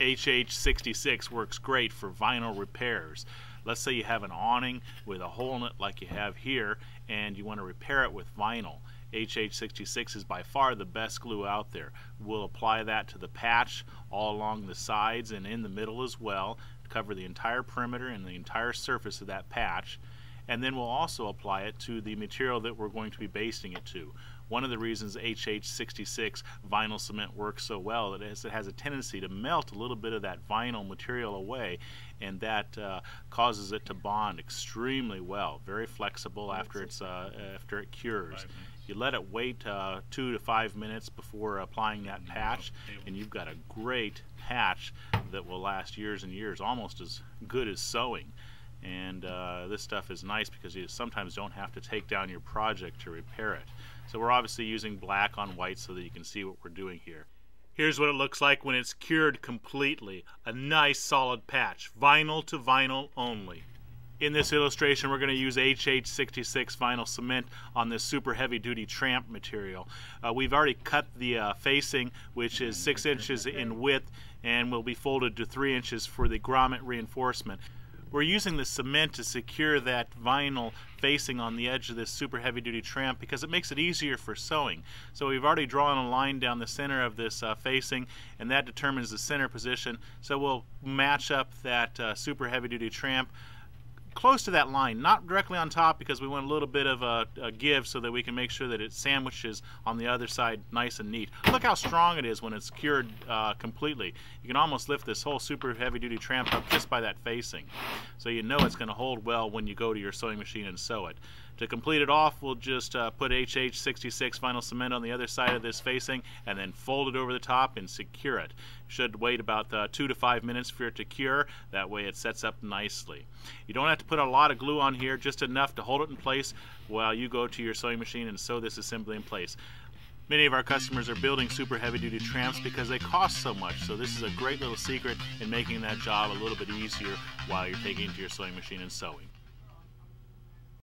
HH66 works great for vinyl repairs. Let's say you have an awning with a hole in it like you have here and you want to repair it with vinyl. HH66 is by far the best glue out there. We'll apply that to the patch all along the sides and in the middle as well cover the entire perimeter and the entire surface of that patch and then we'll also apply it to the material that we're going to be basting it to. One of the reasons HH66 vinyl cement works so well is it has a tendency to melt a little bit of that vinyl material away and that uh, causes it to bond extremely well, very flexible after it's uh, after it cures. You let it wait uh, two to five minutes before applying that patch, and you've got a great patch that will last years and years, almost as good as sewing. And uh, this stuff is nice because you sometimes don't have to take down your project to repair it. So we're obviously using black on white so that you can see what we're doing here. Here's what it looks like when it's cured completely. A nice solid patch, vinyl to vinyl only. In this illustration we're going to use HH66 vinyl cement on this super heavy duty tramp material. Uh, we've already cut the uh, facing which is 6 inches in width and will be folded to 3 inches for the grommet reinforcement. We're using the cement to secure that vinyl facing on the edge of this super heavy duty tramp because it makes it easier for sewing. So we've already drawn a line down the center of this uh, facing and that determines the center position. So we'll match up that uh, super heavy duty tramp close to that line, not directly on top because we want a little bit of a, a, give so that we can make sure that it sandwiches on the other side nice and neat. Look how strong it is when it's cured uh, completely. You can almost lift this whole super heavy duty tramp up just by that facing. So you know it's going to hold well when you go to your sewing machine and sew it. To complete it off, we'll just uh, put HH66 vinyl cement on the other side of this facing and then fold it over the top and secure it. Should wait about uh, two to five minutes for it to cure. That way it sets up nicely. You don't have to put a lot of glue on here, just enough to hold it in place while you go to your sewing machine and sew this assembly in place. Many of our customers are building super heavy duty tramps because they cost so much. So this is a great little secret in making that job a little bit easier while you're taking it to your sewing machine and sewing.